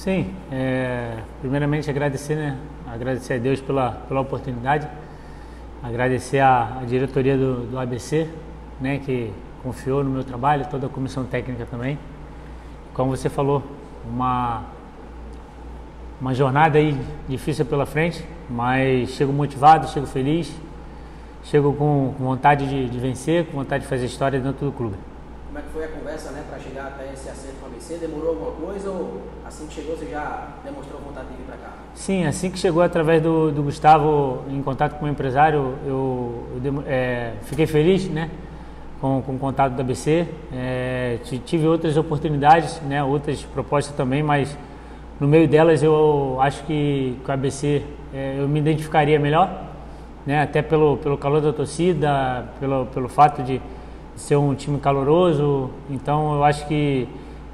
Sim, é, primeiramente agradecer, né? Agradecer a Deus pela, pela oportunidade, agradecer a, a diretoria do, do, ABC, né? Que confiou no meu trabalho, toda a comissão técnica também. Como você falou, uma, uma jornada aí difícil pela frente, mas chego motivado, chego feliz, chego com, vontade de, de vencer, com vontade de fazer história dentro do clube. Como é que foi a conversa né, para chegar até esse acerto com a ABC? Demorou alguma coisa ou assim que chegou você já demonstrou vontade de vir para cá? Sim, assim que chegou através do, do Gustavo em contato com o empresário, eu, eu é, fiquei feliz né, com, com o contato da ABC. É, tive outras oportunidades, né, outras propostas também, mas no meio delas eu acho que com a ABC é, eu me identificaria melhor, né, até pelo, pelo calor da torcida, pelo, pelo fato de ser um time caloroso. Então eu acho que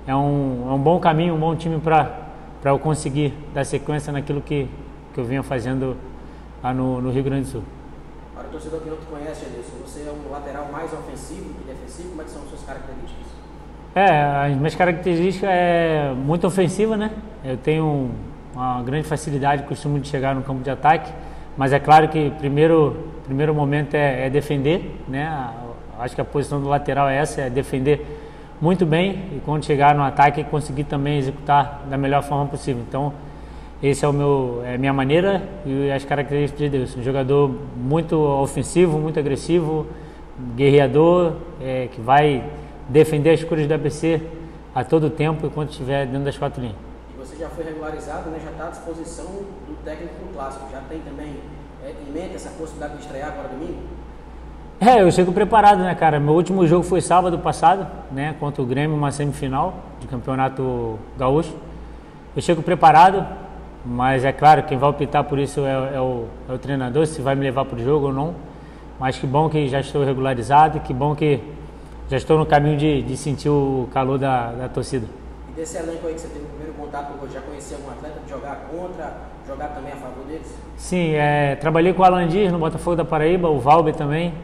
é um, é um bom caminho, um bom time para eu conseguir dar sequência naquilo que, que eu vinha fazendo lá no, no Rio Grande do Sul. Para o torcedor que não te conhece, Edilson, você é um lateral mais ofensivo que defensivo? Como é que são as suas características? É, as minhas características é muito ofensiva, né? Eu tenho uma grande facilidade, costumo de chegar no campo de ataque, mas é claro que primeiro primeiro momento é, é defender, né? Acho que a posição do lateral é essa, é defender muito bem e quando chegar no ataque conseguir também executar da melhor forma possível. Então, esse é o meu é a minha maneira e as características de Deus. Um jogador muito ofensivo, muito agressivo, guerreador, é, que vai defender as cores do ABC a todo tempo enquanto estiver dentro das quatro linhas. E você já foi regularizado, né? já está à disposição do técnico do clássico. Já tem também é, em mente essa possibilidade de estrear agora domingo? É, eu chego preparado, né, cara? Meu último jogo foi sábado passado, né, contra o Grêmio, uma semifinal de campeonato gaúcho. Eu chego preparado, mas é claro, quem vai optar por isso é, é, o, é o, treinador, se vai me levar para o jogo ou não. Mas que bom que já estou regularizado, que bom que já estou no caminho de, de sentir o calor da, da torcida. E desse elenco aí que você teve o primeiro contato, já conhecia algum atleta de jogar contra, jogar também a favor deles? Sim, é, trabalhei com o Alan Dias no Botafogo da Paraíba, o Valber também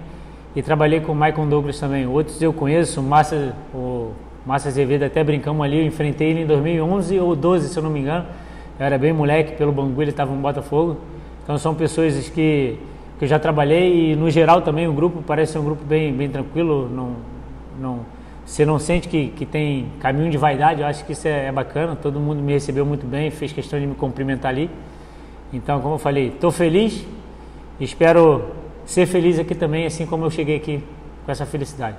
e trabalhei com o Michael Douglas também. Outros eu conheço, o Márcio, o Márcio Azevedo até brincamos ali, eu enfrentei ele em 2011 ou 12, se eu não me engano. Eu era bem moleque, pelo Bangu ele estava no Botafogo. Então são pessoas que, que eu já trabalhei e no geral também o grupo parece ser um grupo bem, bem tranquilo, não, não, você não sente que, que tem caminho de vaidade, eu acho que isso é, é bacana, todo mundo me recebeu muito bem, fez questão de me cumprimentar ali. Então, como eu falei, estou feliz, espero ser feliz aqui também, assim como eu cheguei aqui com essa felicidade.